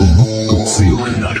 もっと強くなる。